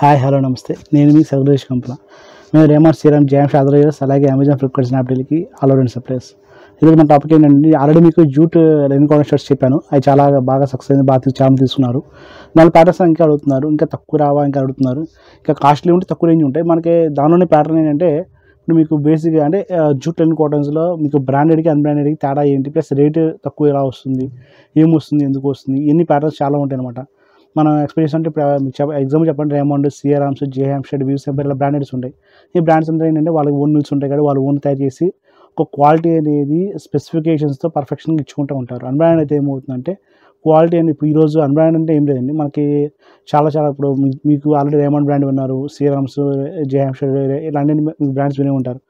Hi hello నమస్తే. నేను మీ సర్వదేశ్ కంపెనీ. మేము రేమార్ సీరం జామ్స్ అదర్స్ అలాగే అమెజాన్ ఫ్లిప్కార్ట్ స్నాప్డీల్కి ఆల్ అండ్ సప్లైస్ ఈరోజు మన టాపిక్ ఏంటంటే ఆల్రెడీ మీకు జూట్ రెయిన్ కాలర్ షర్ట్స్ చెప్పాను. అవి చాలా బాగా సక్సెస్ అయింది బాగా చాలా తీసుకున్నారు. నాలుగు ప్యాటర్న్స్ ఇంకా అడుగుతున్నారు. ఇంకా తక్కువ రావా ఇంకా అడుగుతున్నారు. ఇంకా కాస్ట్లీ ఉంటే తక్కువ రేంజ్ ఉంటాయి. మనకి దానిలోనే ప్యాటర్న్ ఏంటంటే ఇప్పుడు మీకు బేసిక్గా అంటే జూట్ అండ్ కాటన్స్లో మీకు బ్రాండెడ్కి అన్బ్రాండెడ్కి తేడా ఏంటి? ప్లస్ రేటు తక్కువ ఎలా వస్తుంది? ఏం వస్తుంది? ఎందుకు వస్తుంది? ఎన్ని ప్యాటర్న్స్ చాలా ఉంటాయి అనమాట మనం ఎక్స్పీరియన్స్ అంటే ఇప్పుడు ఎగ్జాంపుల్ చెప్పండి. రేమండ్ సిఆర్ఆమ్స్ జేహామ్షెడ్ వ్యూస్ ఇలా బ్రాండెడ్స్ ఉంటాయి. ఈ బ్రాండ్స్ అంతా ఏంటంటే వాళ్ళకి ఓన్ మిల్స్ ఉంటాయి కాబట్టి వాళ్ళు ఓన్ తయారు చేసి ఒక క్వాలిటీ అనేది స్పెసిఫికేషన్స్తో పర్ఫెక్షన్గా ఇచ్చుకుంటూ ఉంటారు. అన్బ్రాండ్ అయితే ఏమవుతుందంటే క్వాలిటీ అనేది ఇప్పుడు ఈరోజు అన్బ్రాండ్ అంటే ఏం లేదండి. మనకి చాలా చాలా ఇప్పుడు మీకు ఆల్రెడీ రేమండ్ బ్రాండ్ విన్నారు సిఆర్ఆమ్స్ జేహామ్షెడ్ ఇలాంటి మీకు బ్రాండ్స్ వినే ఉంటారు.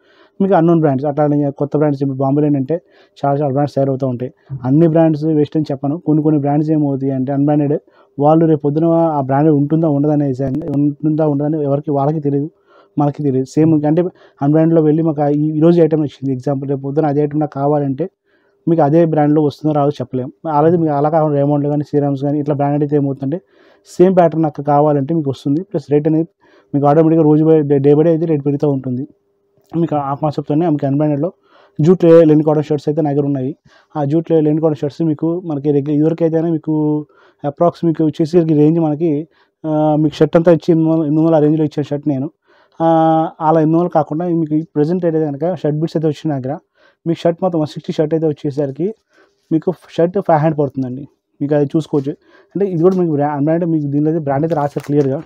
మీకు అన్నోన్ బ్రాండ్స్ అట్లానే కొత్త బ్రాండ్స్ ఇప్పుడు బాంబేలో ఏంటంటే చాలా చాలా బ్రాండ్స్ తయారవుతూ ఉంటాయి. అన్ని బ్రాండ్స్ వేస్ట్ అని చెప్పను. కొన్ని కొన్ని బ్రాండ్స్ ఏమవుతాయి అంటే అన్బ్రాండెడ్ వాళ్ళు రేపు పొద్దున ఆ బ్రాండ్ ఉంటుందా ఉండదా అనేది ఉంటుందా ఉండదని ఎవరికి వాళ్ళకి తెలియదు మనకి తెలియదు సేమ్ అంటే అన్బ్రాండ్లో వెళ్ళి మాకు ఈ రోజు ఐటమ్ వచ్చింది ఎగ్జాంపుల్ రేపు పొద్దున అదే ఐటమ్ నాకు కావాలంటే మీకు అదే బ్రాండ్లో వస్తుందో రాదో చెప్పలేము అలాగే మీకు అలా కావాలి రేమౌండ్లో కానీ సీరమ్స్ కానీ ఇట్లా బ్రాండ్ అయితే ఏమవుతుందంటే సేమ్ ప్యాటర్న్ నాకు కావాలంటే మీకు వస్తుంది. ప్లస్ రేట్ అనేది మీకు ఆటోమేటిక్గా రోజు బై డే బై డే అయితే రేట్ పెరుగుతూ ఉంటుంది. మీకు ఆ కాన్సెప్ట్తోనే మీకు అన్బ్రాండెడ్లో జూట్ లెన్ కాటన్ షర్ట్స్ అయితే నా దగ్గర ఉన్నాయి. ఆ జూట్ లెన్ కాటన్ షర్ట్స్ మీకు మనకి రెగ్యులర్ అయితేనే మీకు అప్రాక్స్ మీకు వచ్చేసి రేంజ్ మనకి మీకు షర్ట్ అంతా ఇచ్చి ఎనిమిది వందల ఎనిమిది వందల ఆ రేంజ్లో ఇచ్చిన షర్ట్ నేను. అలా ఎనిమిది వందలు కాకుండా మీకు ప్రజెంట్ అయితే కనుక షర్ట్ బిట్స్ అయితే వచ్చిన దగ్గర. మీకు షర్ట్ మొత్తం వన్ సిక్స్టీ షర్ట్ అయితే వచ్చేసరికి మీకు షర్ట్ ఫైవ్ హండ్రెడ్ పడుతుందండి. మీకు అది చూసుకోవచ్చు. అంటే ఇది కూడా మీకు బ్రాండ్ మీకు దీనిలో అయితే బ్రాండ్ అయితే రాశారు క్లియర్గా.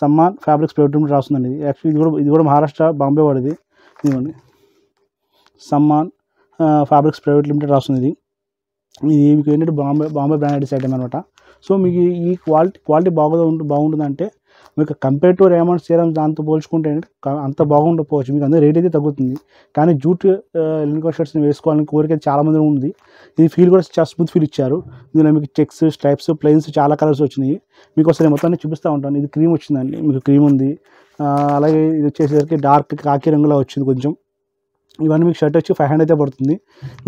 సమ్మాన్ ఫ్యాబ్రిక్స్ ప్రైవేట్ రాస్తుందండి. ఇది యాక్చువల్లీ ఇది కూడా ఇది కూడా మహారాష్ట్ర బాంబే వాడిది. ఇదిగోండి. సమ్మాన్ ఫ్యాబ్రిక్స్ ప్రైవేట్ లిమిటెడ్ రాస్తుంది ఇది. ఇది మీకు ఏంటంటే బాంబే బాంబే బ్రాండెడ్ ఐటమ్ అనమాట. సో మీకు ఈ క్వాలిటీ క్వాలిటీ బాగా బాగుంటుందంటే మీకు కంపేర్ టు రేమండ్ సీరం దాంతో పోల్చుకుంటే అంత బాగుండకపోవచ్చు. మీకు అందరూ రేట్ అయితే తగ్గుతుంది. కానీ జూట్ లింకో షర్ట్స్ని వేసుకోవాలని కోరిక అయితే చాలా మంది ఉంది. ఇది ఫీల్ కూడా చాలా స్మూత్ ఫీల్ ఇచ్చారు. ఇందులో మీకు చెక్స్ స్ట్రైప్స్ ప్లెయిన్స్ చాలా కలర్స్ వచ్చినాయి. మీకు ఒకసారి మొత్తాన్ని చూపిస్తూ ఉంటాను. ఇది క్రీమ్ వచ్చిందండి. మీకు క్రీమ్ ఉంది. అలాగే ఇది వచ్చేసరికి డార్క్ కాకి రంగులో వచ్చింది కొంచెం. ఇవన్నీ మీకు షర్ట్ వచ్చి ఫైవ్ హండ్రెడ్ అయితే పడుతుంది.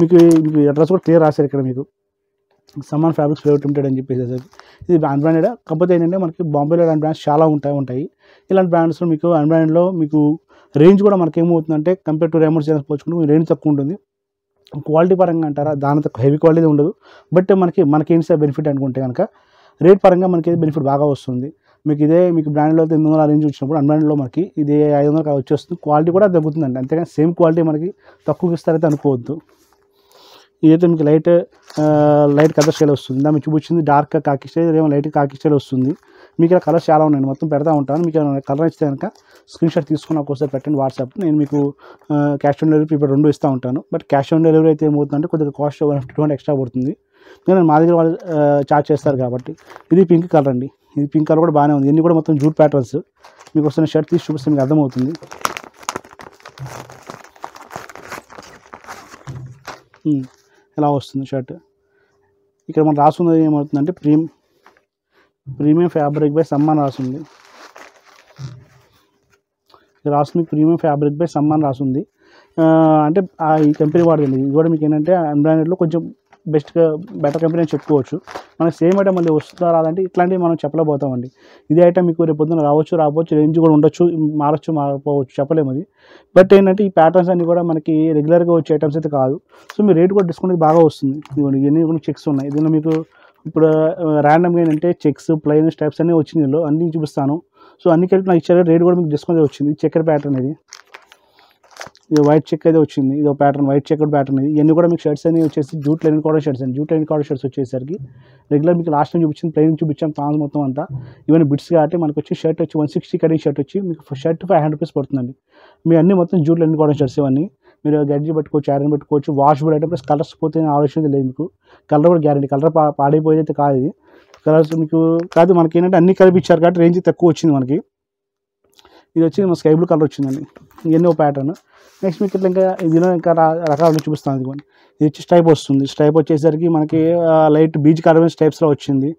మీకు మీకు అడ్రస్ కూడా క్లియర్ రాశారు ఇక్కడ మీకు. సమాన్ ఫ్యాబ్రిక్స్ ప్రైవేట్ లిమిటెడ్ అని చెప్పేసి ఇది అన్బ్రాండెడ్ కాకపోతే ఏంటంటే మనకి బాంబేలో ఇలాంటి బ్రాండ్స్ చాలా ఉంటాయి ఉంటాయి. ఇలాంటి బ్రాండ్స్లో మీకు అన్బ్రాండెడ్లో మీకు రేంజ్ కూడా మనకి ఏమవుతుందంటే కంపేర్ టు రేమోట్ చేయాల్సి పోల్చుకుంటే రేంజ్ తక్కువ ఉంటుంది. క్వాలిటీ పరంగా అంటారా? దాని తక్కువ హెవీ క్వాలిటీ ఉండదు. బట్ మనకి మనకి ఏంటి బెనిఫిట్ అనుకుంటే కనుక రేట్ పరంగా మనకి బెనిఫిట్ బాగా వస్తుంది. మీకు ఇదే మీకు బ్రాండ్లో అయితే ఎనిమిది వందల రేంజ్ వచ్చినప్పుడు అన్బ్రాండ్లో మనకి ఇది ఐదు వందలు వచ్చేస్తుంది. క్వాలిటీ కూడా తగ్గుతుందండి అంతేగాని సేమ్ క్వాలిటీ మనకి తక్కువ ఇస్తారైతే అనుకోవద్దు. ఇదైతే మీకు లైట్ లైట్ కలర్ స్టైల్ వస్తుంది. దాన్ని చూపించింది డార్క్ కాకి స్టైల్ ఏమో లైట్ కాకి స్టైల్ వస్తుంది. మీకు ఇలా కలర్స్ చాలా ఉన్నాయి మొత్తం పెడతా ఉంటాను. మీకు ఏమైనా కలర్ ఇస్తే కనుక స్క్రీన్ షాట్ తీసుకుని ఒకసారి పెట్టండి వాట్సాప్. నేను మీకు క్యాష్ ఆన్ డెలివరీ ఇప్పుడు రెండు ఇస్తూ ఉంటాను. బట్ క్యాష్ ఆన్ డెలివరీ అయితే ఏమవుతుందంటే కొద్దిగా కాస్ట్ వన్ ఫిఫ్టీ ఎక్స్ట్రా పడుతుంది. కానీ మా దగ్గర వాళ్ళు చార్జ్ చేస్తారు కాబట్టి. ఇది పింక్ కలర్ అండి. ఇది పింక్ కలర్ కూడా బాగానే ఉంది. ఇన్ని కూడా మొత్తం జూట్ ప్యాటర్న్స్ మీకు వస్తున్న షర్ట్ తీసి చూపిస్తే మీకు అర్థమవుతుంది. ఇలా వస్తుంది షర్ట్ ఇక్కడ మనం రాసున్నది ఏమవుతుందంటే ప్రీమ్ ప్రీమియం ఫ్యాబ్రిక్ బై సమ్మాన్ రాసుంది. ఇక్కడ రాస్తుంది ప్రీమియం ఫ్యాబ్రిక్ బై సమ్మాన్ రాసుంది. అంటే ఈ కంపెనీ వాడింది ఇది కూడా మీకు ఏంటంటే అన్బ్రాండెడ్లో కొంచెం బెస్ట్గా బెటర్ కంపెనీ అని చెప్పుకోవచ్చు. మనకి సేమ్ ఐటమ్ మళ్ళీ వస్తుందా రాదంటే ఇట్లాంటివి మనం చెప్పలేకపోతామండి. ఇదే ఐటమ్ మీకు రేపు పొద్దున రావచ్చు రావచ్చు రేంజ్ కూడా ఉండొచ్చు మారచ్చు మారకపోవచ్చు చెప్పలేము అది. బట్ ఏంటంటే ఈ ప్యాటర్న్స్ అన్నీ కూడా మనకి రెగ్యులర్గా వచ్చే ఐటమ్స్ అయితే కాదు. సో మీ రేట్ కూడా డిస్కౌంట్ అయితే బాగా వస్తుంది. ఇదిగోండి ఇవన్నీ కూడా చెక్స్ ఉన్నాయి. దీనిలో మీకు ఇప్పుడు ర్యాండమ్గా ఏంటంటే చెక్స్ ప్లెయిన్ స్టెప్స్ అన్నీ వచ్చింది అన్నీ అన్ని చూపిస్తాను. సో అన్ని కలిపి నాకు ఇచ్చారు రేట్ కూడా మీకు డిస్కౌంట్ వచ్చింది. చెక్కర్ ప్యాటర్న్ ఇది. ఇది వైట్ చెక్ అయితే వచ్చింది. ఇది ఒక ప్యాటర్న్ వైట్ చెక్డ్ ప్యాటర్న్ ఇది. ఇవన్నీ కూడా మీకు షర్ట్స్ అనేవి వచ్చేసి జూట్ లైన్ కూడా షర్ట్స్ అండి. జూట్ లెనిన్ కూడా షర్ట్స్ వచ్చేసరికి రెగ్యులర్ మీకు లాస్ట్ టైం చూపించింది ప్లెయిన్ చూపించాం థాన్స్ మొత్తం అంతా. ఇవన్నీ బిట్స్ కాబట్టి మనకు వచ్చి షర్ట్ వచ్చి వన్ సిక్స్టీ కటింగ్ షర్ట్ వచ్చి మీకు షర్ట్ ఫైవ్ హండ్రెడ్ రూపీస్ పడుతుందండి. మీ అన్ని మొత్తం జూట్ లెనిన్ కూడా షర్ట్స్ ఇవన్నీ. మీరు గడ్జీ పెట్టుకోవచ్చు ఐరన్ పెట్టుకోవచ్చు వాష్ కూడా అయితే ప్లస్ కలర్స్ పోతే ఆలోచన లేదు మీకు. కలర్ కూడా గ్యారంటీ కలర్ పాడైపోయేది అయితే కాదు ఇది. కలర్స్ మీకు కాదు మనకి ఏంటంటే అన్ని కలిపి ఇచ్చారు కాబట్టి రేంజ్ తక్కువ వచ్చింది మనకి. ఇది వచ్చి మన స్కై బ్లూ కలర్ వచ్చిందండి. ఇవన్నీ ఒక ప్యాటర్న్ నెక్స్ట్ మీకు ఇట్లా ఇంకా దీనిలో ఇంకా రా- రకాలు చూపిస్తాను ఇదిగోండి ఇది వచ్చి స్టైప్ వస్తుంది. స్టైప్ వచ్చేసరికి మనకి లైట్ బీచ్ కార్బన్ స్టైప్స్లో వచ్చింది.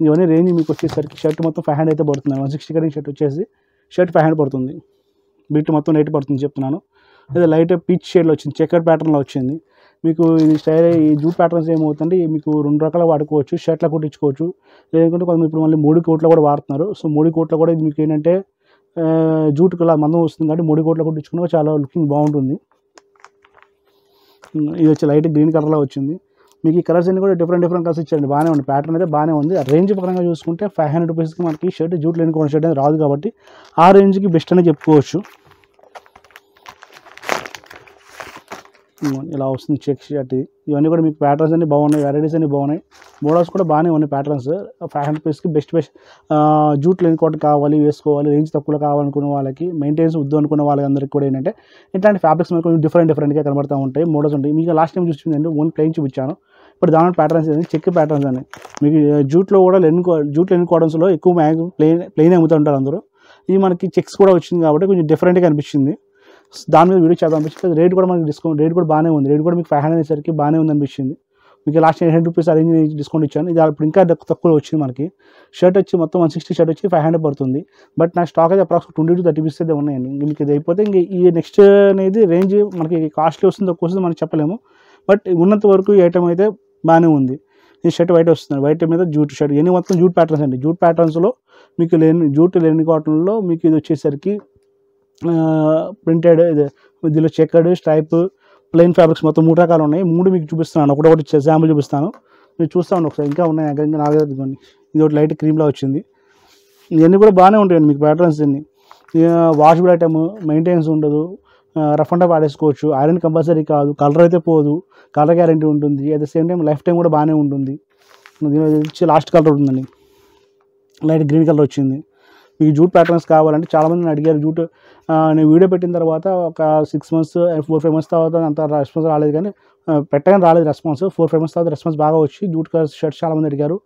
ఇవన్నీ రేంజ్ మీకు వచ్చేసరికి షర్ట్ మొత్తం ఫైవ్ హండ్రెడ్ అయితే పడుతుంది. వన్ సిక్స్టీ కటింగ్ షర్ట్ వచ్చేసి షర్ట్ ఫైవ్ హండ్రెడ్ పడుతుంది. బిట్ మొత్తం నైట్ పడుతుంది చెప్తున్నాను. లేదా లైట్ పీచ్ షేడ్లో వచ్చింది. చెక్కర్ ప్యాటర్న్లో వచ్చింది. మీకు ఇది స్టైల్ ఈ జూట్ ప్యాటర్న్స్ ఏమవుతుందంటే మీకు రెండు రకాల వాడుకోవచ్చు. షర్ట్లో కుట్టించుకోవచ్చు. లేదంటే కొంతమంది ఇప్పుడు మళ్ళీ మూడు కోట్లో కూడా వాడుతున్నారు. సో మూడు కోట్లో కూడా ఇది మీకు ఏంటంటే జూట్కి అలా మందం వస్తుంది కాబట్టి మూడు కోట్లు కొట్టించుకున్నా చాలా లుకింగ్ బాగుంటుంది. ఇది వచ్చి లైట్ గ్రీన్ కలర్లో వచ్చింది. మీకు ఈ కలర్స్ అన్ని కూడా డిఫరెంట్ డిఫరెంట్ కలర్స్ ఇచ్చారండి. బాగానే ఉంది ప్యాటర్న్ అయితే బాగానే ఉంది. రేంజ్ పరంగా చూసుకుంటే ఫైవ్ హండ్రెడ్ రూపీస్కి మనకి షర్ట్ జూట్ లేని కొన్ని షర్ట్ అనేది రాదు కాబట్టి ఆ రేంజ్కి బెస్ట్ అని చెప్పుకోవచ్చు. ఇలా వస్తుంది చెక్ షర్ట్. ఇవన్నీ కూడా మీకు ప్యాటర్న్స్ అన్ని బాగున్నాయి. వెరైటీస్ అన్ని బాగున్నాయి. మోడల్స్ కూడా బాగానే ఉన్నాయి ప్యాటర్న్స్ ఫైవ్ హండ్రెడ్ రూపీస్కి బెస్ట్ బెస్ట్ జూట్ లేని కోట కావాలి వేసుకోవాలి రేంజ్ తక్కువలో కావాలనుకున్న వాళ్ళకి మెయింటెనెన్స్ వద్దు అనుకున్న వాళ్ళందరికీ కూడా ఏంటంటే ఇట్లాంటి ఫ్యాబ్రిక్స్ మనకు కొంచెం డిఫరెంట్ డిఫరెంట్గా కనబడుతూ ఉంటాయి. మోడల్స్ ఉంటాయి. మీకు లాస్ట్ టైం చూసిందంటే ఓన్ ప్లెయిన్ చూపించాను. ఇప్పుడు దాని ప్యాటర్న్స్ అనేది చెక్ ప్యాటర్న్స్ అని మీకు జూట్లో కూడా లెన్ జూట్ లెన్ కాటన్స్లో ఎక్కువ మ్యాగ్ ప్లెయిన్ ప్లెయిన్ అమ్ముతూ ఉంటారు అందరూ. ఇది మనకి చెక్స్ కూడా వచ్చింది కాబట్టి కొంచెం డిఫరెంట్గా అనిపించింది దాని మీద వీడియో చేద్దాం అనిపించింది రేట్ కూడా మనకి డిస్కౌంట్ రేట్ కూడా బాగానే ఉంది. రేట్ కూడా మీకు ఫైవ్ హండ్రెడ్ అనేసరికి బాగానే ఉంది అనిపించింది మీకు last eight hundred rupees arrange discount ఇచ్చాను. ఇది ఇప్పుడు ఇంకా తక్కువలో తక్కువ వచ్చింది మనకి. షర్ట్ వచ్చి మొత్తం వన్ సిక్స్టీ షర్ట్ వచ్చి ఫైవ్ హండ్రెడ్ పడుతుంది. బట్ నా స్టాక్ అయితే approx twenty to thirty piece అయితే ఉన్నాయండి మీకు ఇది అయిపోతే ఇంక ఈ నెక్స్ట్ అనేది రేంజ్ మనకి కాస్ట్లీ వస్తుంది తక్కువ వస్తుంది మనం చెప్పలేము. బట్ ఉన్నంత వరకు ఈ ఐటమ్ అయితే బాగానే ఉంది. ఈ షర్ట్ వైట్ వస్తుంది. వైట్ మీద జూట్ షర్ట్ ఇవన్నీ మొత్తం జూట్ ప్యాటర్న్స్ అండి. జూట్ ప్యాటర్న్స్లో మీకు లేని జూట్ లేని కాటన్లో మీకు ఇది వచ్చేసరికి ప్రింటెడ్ ఇది దీనిలో చెక్కడ్ స్ట్రైప్ ప్లెయిన్ ఫ్యాబ్రిక్స్ మొత్తం మూడు రకాలు ఉన్నాయి. మూడు మీకు చూపిస్తున్నాను. ఒకటి శాంపుల్ చూపిస్తాను. మీరు చూస్తాను ఒకసారి. ఇంకా ఉన్నాయి. ఇంకా ఇంకా ఇదిగోండి. ఇది ఒకటి లైట్ క్రీమ్లో వచ్చింది. ఇవన్నీ కూడా బాగానే ఉంటాయండి మీకు ప్యాటర్న్స్ ఇన్ని. వాషబుల్ ఐటమ్ మెయింటెనెన్స్ ఉండదు. రఫ్ అండ్ పాడేసుకోవచ్చు ఆడేసుకోవచ్చు. ఐరన్ కంపల్సరీ కాదు. కలర్ అయితే పోదు. కలర్ గ్యారంటీ ఉంటుంది. At the same time life time కూడా బాగానే ఉంటుంది. దీని వచ్చి లాస్ట్ కలర్ ఉంటుందండి లైట్ గ్రీన్ కలర్ వచ్చింది. మీకు జూట్ ప్యాటర్న్స్ కావాలంటే చాలామంది అడిగారు జూట్ నేను వీడియో పెట్టిన తర్వాత ఒక six months four five months తర్వాత అంత రెస్పాన్స్ రాలేదు కానీ పెట్టగానే రాలేదు రెస్పాన్స్ ఫోర్ ఫైవ్ మంత్స్ తర్వాత రెస్పాన్స్ బాగా వచ్చి జూట్ షర్ట్స్ చాలామంది అడిగారు.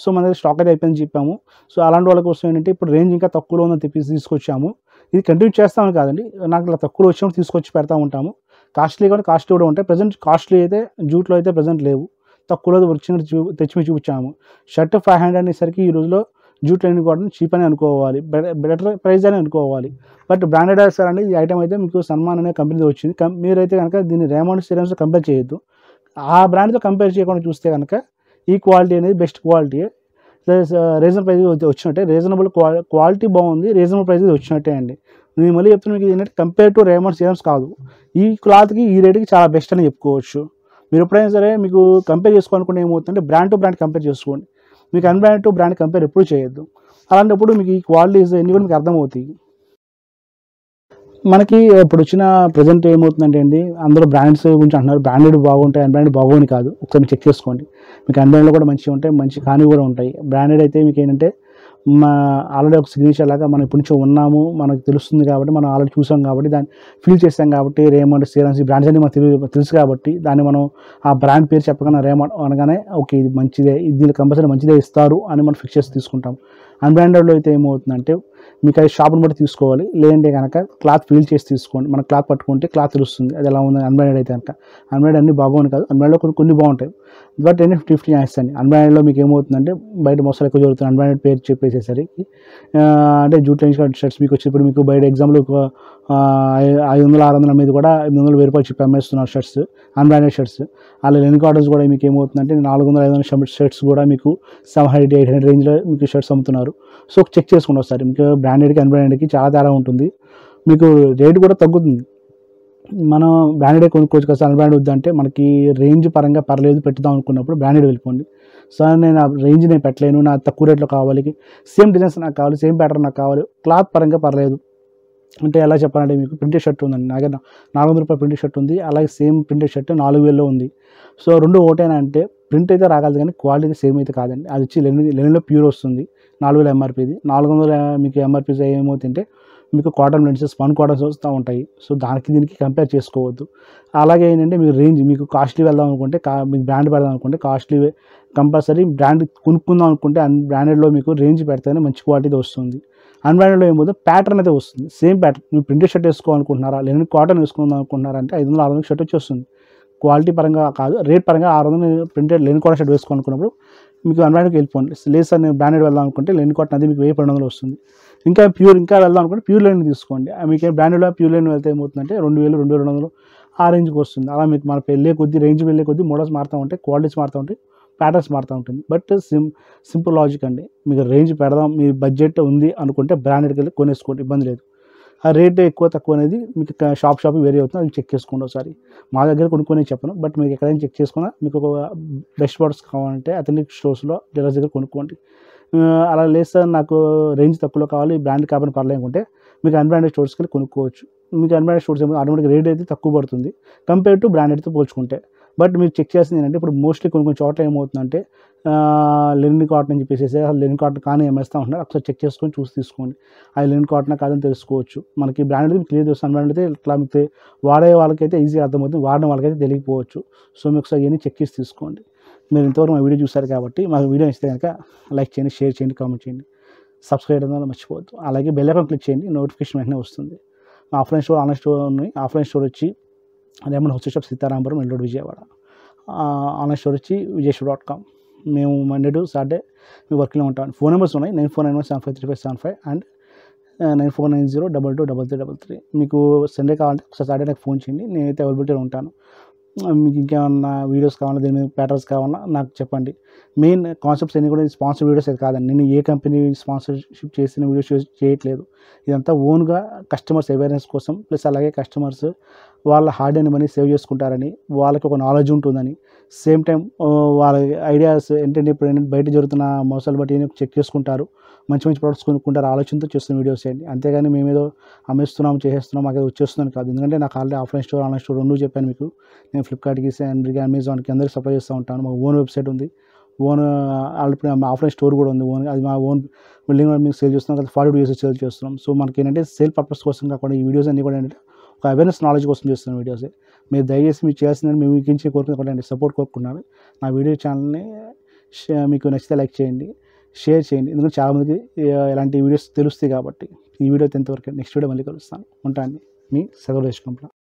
సో మన దగ్గర స్టాక్ అయితే అయిపోయింది చెప్పాము. సో అలాంటి వాళ్ళ కోసం ఏంటంటే ఇప్పుడు రేంజ్ ఇంకా తక్కువలో ఉందని తెప్పి తీసుకొచ్చాము. ఇది కంటిన్యూ చేస్తామని కాదండి నాకు ఇలా తక్కువలో వచ్చినప్పుడు తీసుకొచ్చి పెడతా ఉంటాము. కాస్ట్లీ కూడా కాస్ట్లీ కూడా ఉంటాయి. ప్రజెంట్ కాస్ట్లీ అయితే జూట్లో అయితే ప్రజెంట్ లేవు. తక్కువలో వచ్చినట్టు చూ తెచ్చి చూపించాము. షర్ట్ ఫైవ్ హండ్రెడ్ అనేసరికి ఈ రోజులో జూట్ లైన్ కాటన్ చీప్ అని అనుకోవాలి బెటర్ ప్రైస్ అని అనుకోవాలి. బట్ బ్రాండెడ్ సార్ అంటే ఈ ఐటమ్ అయితే మీకు సన్మాన్ అనే కంపెనీ వచ్చింది. కం- మీరైతే కనుక దీన్ని రేమండ్ సిరమ్స్ కంపేర్ చేయొద్దు. ఆ బ్రాండ్తో కంపేర్ చేయకుండా చూస్తే కనుక ఈ క్వాలిటీ అనేది బెస్ట్ క్వాలిటీ రీజనబుల్ ప్రైస్ వచ్చినట్టే. రీజనబుల్ క్వాలిటీ బాగుంది రీజనబుల్ ప్రైస్ వచ్చినట్టే అండి. నేను మళ్ళీ చెప్తున్నా మీకు ఏంటంటే కంపేర్ టు రేమండ్ సిరమ్స్ కాదు. ఈ క్లాత్కి ఈ రేట్కి చాలా బెస్ట్ అని చెప్పుకోవచ్చు. మీరు ఎప్పుడైనా సరే మీకు కంపేర్ చేసుకోవాలనుకుంటే ఏమవుతుందంటే బ్రాండ్ టు బ్రాండ్ కంపేర్ చేసుకోండి. మీకు అన్బ్రాండ్ టు బ్రాండ్ కంపేర్ ఎప్పుడు చేయొద్దు. అలాంటప్పుడు మీకు ఈ క్వాలిటీస్ ఎన్ని కూడా మీకు అర్థమవుతాయి. మనకి ఇప్పుడు వచ్చిన ప్రజెంట్ ఏమవుతుందంటే అండి అందరూ బ్రాండ్స్ గురించి అంటున్నారు బ్రాండెడ్ బాగుంటాయి అన్బ్రాండెడ్ బాగోని కాదు. ఒకసారి చెక్ చేసుకోండి. మీకు అన్బ్రాండ్లో కూడా మంచిగా ఉంటాయి మంచి కాని కూడా ఉంటాయి. బ్రాండెడ్ అయితే మీకు ఏంటంటే మా ఆల్రెడీ ఒక సిగ్నేచర్ లాగా మనం ఇప్పటి నుంచి ఉన్నాము మనకు తెలుస్తుంది కాబట్టి మనం ఆల్రెడీ చూసాం కాబట్టి దాన్ని ఫీల్ చేస్తాం కాబట్టి రేమండ్ సీరన్స్ ఈ బ్రాండ్స్ అన్ని మనకు తెలుసు కాబట్టి దాన్ని మనం ఆ బ్రాండ్ పేరు చెప్పగానే రేమండ్ అనగానే ఓకే ఇది మంచిదే దీని దీనికి కంపల్సరీ మంచిదే ఇస్తారు అని మనం ఫిక్స్ చేసి తీసుకుంటాం. అన్బ్రాండెడ్లో అయితే ఏమవుతుందంటే మీకు అది షాప్ని బట్టి తీసుకోవాలి. లేదంటే కనుక క్లాత్ ఫీల్ చేసి తీసుకోండి. మన క్లాత్ పట్టుకుంటే క్లాత్ తెలుస్తుంది. అది ఎలా ఉంది అన్బ్రాండెడ్ అయితే కనుక అన్బ్రాండెడ్ అన్ని బాగుంది కాదు. అన్బ్రాండెడ్లో కొన్ని కొన్ని బాగుంటాయి. బట్ ఏంటంటే ఫిఫ్టీ ఫిఫ్టీ చేస్తాను అన్బ్రాండెడ్లో మీకు ఏమవుతుందంటే బయట మోసాలు ఎక్కువ జరుగుతుంది అన్బ్రాండెడ్ పేరు చెప్పేసేసరికి అంటే జూట్ లైన్స్ షర్ట్స్ మీకు వచ్చినప్పుడు మీకు బయట ఎగ్జాంపుల్ ఒక ఐదు వందల ఆరు వందల మీద కూడా ఎనిమిది వందల వెయ్యి రూపాయలు చెప్పి అమ్మేస్తున్నారు షర్ట్స్ అన్బ్రాండెడ్ షర్ట్స్ అలా లెన్ కాటన్స్ కూడా మీకు ఏమవుతుందంటే నాలుగు వందల ఐదు వందల షర్ట్స్ కూడా మీకు సెవెన్ హండ్రెడ్ ఎయిట్ హండ్రెడ్ రేంజ్లో మీకు షర్ట్స్ అమ్ముతున్నారు. సో చెక్ చేసుకోండి ఒకసారి మీకు బ్రాండెడ్కి అన్బ్రాండెడ్కి చాలా తేడా ఉంటుంది. మీకు రేటు కూడా తగ్గుతుంది. మనం బ్రాండెడే కొనుక్కోవచ్చు కదా అన్బ్రాండెడ్ వద్దంటే మనకి రేంజ్ పరంగా పర్లేదు పెట్టుదాం అనుకున్నప్పుడు బ్రాండెడ్ వెళ్ళిపోండి. సార్ నేను ఆ రేంజ్ నేను పెట్టలేను. నాకు తక్కువ రేట్లో కావాలి. సేమ్ డిజైన్స్ నాకు కావాలి సేమ్ ప్యాటర్న్ నాకు కావాలి. క్లాత్ పరంగా పర్లేదు. అంటే ఎలా చెప్పాలంటే మీకు ప్రింటెడ్ షర్ట్ ఉందండి. నా నాలుగు వందల రూపాయల ప్రింటెడ్ షర్ట్ ఉంది. అలాగే సేమ్ ప్రింటెడ్ షర్ట్ నాలుగు వేలలో ఉంది. సో రెండు ఒకటేనా అంటే ప్రింట్ అయితే రాగలదు కానీ క్వాలిటీ సేమ్ అయితే కాదండి. అది వచ్చి లెనిన్ లెనిన్లో ప్యూర్ వస్తుంది. నాలుగు వేల ఎంఆర్పీది నాలుగు వందల మీకు ఎంఆర్పీస్ ఏమవుతుంటే మీకు కాటన్ లెన్స్ స్పన్ కాటన్స్ వస్తూ ఉంటాయి. సో దానికి దీనికి కంపేర్ చేసుకోవద్దు. అలాగే ఏంటంటే మీకు రేంజ్ మీకు కాస్ట్లీ వెళ్దాం అనుకుంటే కా మీకు బ్రాండ్ పెడదాం అనుకుంటే కాస్ట్లీ కంపల్సరీ బ్రాండ్ కొనుక్కుందాం అనుకుంటే అన్ బ్రాండెడ్లో మీకు రేంజ్ పెడితేనే మంచి క్వాలిటీ వస్తుంది. అన్బ్రాండెడ్లో ఏమో ప్యాటర్న్ అయితే వస్తుంది. సేమ్ ప్యాటర్న్ మీరు ప్రింటెడ్ షర్ట్ వేసుకోవాలనుకుంటున్నారా? లేని కాటన్ వేసుకుందాం అనుకుంటున్నారా అంటే ఐదు వందల ఆరు వందల షర్ట్ వచ్చి వస్తుంది. క్వాలిటీ పరంగా కాదు రేట్ పరంగా ఆరు వందలు ప్రింటెడ్ లెన్ కోట షర్ట్ వేసుకోవాలనుకున్నప్పుడు మీకు అన్బ్రాండెడ్కి వెళ్ళిపోండి. లేదు సార్ నేను బ్రాండెడ్ వెళ్దాం అనుకుంటే లెన్ కాటన్ అది మీకు వెయ్యి పన్నెండు వందలు వస్తుంది. ఇంకా ప్యూర్ ఇంకా వెళ్దాం అనుకుంటే ప్యూర్ లైన్ తీసుకోండి. మీకు బ్రాండెడ్లో ప్యూర్ లైన్ వెళ్తే ఏమవుతుందంటే రెండు వేలు రెండు వేల రెండు వందలు ఆ రేంజ్కి వస్తుంది. అలా మీకు మన వెళ్ళే కొద్దీ రేంజ్ వెళ్ళే కొద్దీ మోడల్స్ మారుతూ ఉంటాయి క్వాలిటీస్ మారుతూ ఉంటాయి ప్యాటర్న్స్ మారుతూ ఉంటుంది. బట్ సిం సింపుల్ లాజిక్ అండి. మీకు రేంజ్ పెడదాం మీ బడ్జెట్ ఉంది అనుకుంటే బ్రాండెడ్కి వెళ్ళి కొనేసుకోండి ఇబ్బంది లేదు. ఆ రేట్ ఎక్కువ తక్కువ అనేది మీకు షాప్ షాప్ వేరే అవుతుంది అది చెక్ చేసుకోండి ఒకసారి. మా దగ్గర కొనుక్కొని చెప్పను బట్ మీకు ఎక్కడైనా చెక్ చేసుకున్నా మీకు ఒక బెస్ట్ ప్రోడక్ట్స్ కావాలంటే అతని స్టోర్స్లో డీలర్స్ దగ్గర కొనుక్కోండి. అలా లేదు సార్ నాకు రేంజ్ తక్కువలో కావాలి బ్రాండ్ కాబట్టి పర్లేదు మీకు అన్బ్రాండెడ్ స్టోర్స్కి వెళ్ళి కొనుక్కోవచ్చు. మీకు అన్బ్రాండెడ్ స్టోర్స్ ఏమో ఆటోమేటిక్ రేట్ అయితే తక్కువ పడుతుంది. కంపేర్ టు బ్రాండెడ్తో పోల్చుకుంటే. బట్ మీరు చెక్ చేసింది ఏంటంటే ఇప్పుడు మోస్ట్లీ కొన్ని కొన్ని చోట్ల ఏమవుతుందంటే లెనిన్ కాటన్ అని చెప్పేసి అసలు లెనిన్ కాటన్ కానీ ఏమేస్తా ఉంటున్నారు. ఒకసారి చెక్ చేసుకొని చూసి తీసుకోండి. అది లెనిన్ కాటన్ కాదని తెలుసుకోవచ్చు. మనకి బ్రాండ్ అయితే క్లియర్ తెలుస్తుంది బ్రాండ్ అయితే ఇట్లా మీకు వాడే వాళ్ళకైతే ఈజీగా అర్థమవుతుంది వాడిన వాళ్ళకైతే తెలియకపోవచ్చు. సో మీకు ఒకసారి ఇవన్నీ చెక్ చేసి తీసుకోండి. మీరు ఇంతవరకు మా వీడియో చూసారు కాబట్టి మా వీడియో ఇస్తే కనుక లైక్ చేయండి షేర్ చేయండి కామెంట్ చేయండి. సబ్స్క్రైబ్ చేయడం మర్చిపోవద్దు. అలాగే బెల్ ఐకాన్ క్లిక్ చేయండి నోటిఫికేషన్ వెంటనే వస్తుంది. ఆఫ్లైన్ స్టోర్ ఆన్లైన్ స్టోర్ ఉన్నాయి. ఆఫ్లైన్ స్టోర్ వచ్చి రేమన్ హౌస్ షాప్ సీతారాంపురం ఎల్లోడ్ విజయవాడ. ఆన్లైన్ స్టోర్ వచ్చి విజయ్ డాట్ కామ్. మేము మండే టు సాటర్డే మీ వర్క్లో ఉంటాం. ఫోన్ నెంబర్స్ ఉన్నాయి. Nine four nine one seven five three five seven five and nine four nine zero double two double three double three. మీకు Sunday కావాలంటే ఒకసారి Saturday నాకు ఫోన్ చేయండి. నేనైతే అవైలబిలిటీలో ఉంటాను. మీకు ఇంకేమన్నా వీడియోస్ కావాలన్నా దీని మీద ప్యాటర్న్స్ కావాలన్నా నాకు చెప్పండి. మెయిన్ కాన్సెప్ట్స్ అన్ని కూడా స్పాన్సర్ వీడియోస్ అయితే కాదండి. నేను ఏ కంపెనీ స్పాన్సర్షిప్ చేసిన వీడియోస్ చేయట్లేదు. ఇదంతా ఓన్గా కస్టమర్స్ అవేర్నెస్ కోసం ప్లస్ అలాగే కస్టమర్స్ వాళ్ళ హార్డ్ అండ్ మనీ సేవ్ చేసుకుంటారని వాళ్ళకి ఒక నాలెడ్జ్ ఉంటుందని. సేమ్ టైం వాళ్ళ ఐడియాస్ ఏంటంటే ఇప్పుడు బయట జరుగుతున్న మోసాలు బట్టి చెక్ చేసుకుంటారు. మంచి మంచి ప్రొడక్ట్స్ కొనుక్కుంటారు. ఆలోచనతో చేస్తున్న వీడియోస్ చేయండి అంతేగాని మేము ఏదో అమ్మేస్తున్నాం చేసేస్తున్నాం మాకు ఏదో వచ్చేస్తుందని కాదు. ఎందుకంటే నాకు already offline store online store రెండు చెప్పాను మీకు. నేను ఫ్లిప్కార్ట్కి అండ్కి అమెజాన్కి అందరికి సప్లై చేస్తూ ఉంటాను. మా ఓన్ వెబ్సైట్ ఉంది. ఓన్ ఆల్రెడీ ఆఫ్లైన్ స్టోర్ కూడా ఉంది. ఓన్ అది మా ఓన్ బిల్డింగ్ మీకు సేల్ చేస్తున్నాం. కదా ఫార్టీ వీడియోస్ సేల్ చేస్తున్నాం. సో మనకి ఏంటంటే సేల్ పర్పస్ కోసం కాకుండా ఈ వీడియోస్ అన్ని కూడా ఏంటంటే ఒక అవేర్నెస్ నాలెడ్జ్ కోసం చేస్తున్న వీడియోస్ మీరు దయచేసి మీరు చేయాల్సిందని మేము మీకు ఇచ్చే కోరుకుంటే సపోర్ట్ కోరుకున్నాను నా వీడియో ఛానల్ని షే- మీకు నచ్చితే లైక్ చేయండి షేర్ చేయండి. ఎందుకంటే చాలామందికి ఇలాంటి వీడియోస్ తెలుస్తాయి కాబట్టి. ఈ వీడియో ఎంతవరకు నెక్స్ట్ వీడియో మళ్ళీ కలుస్తాను. ఉంటాను మీ సెలవు కంపెనీ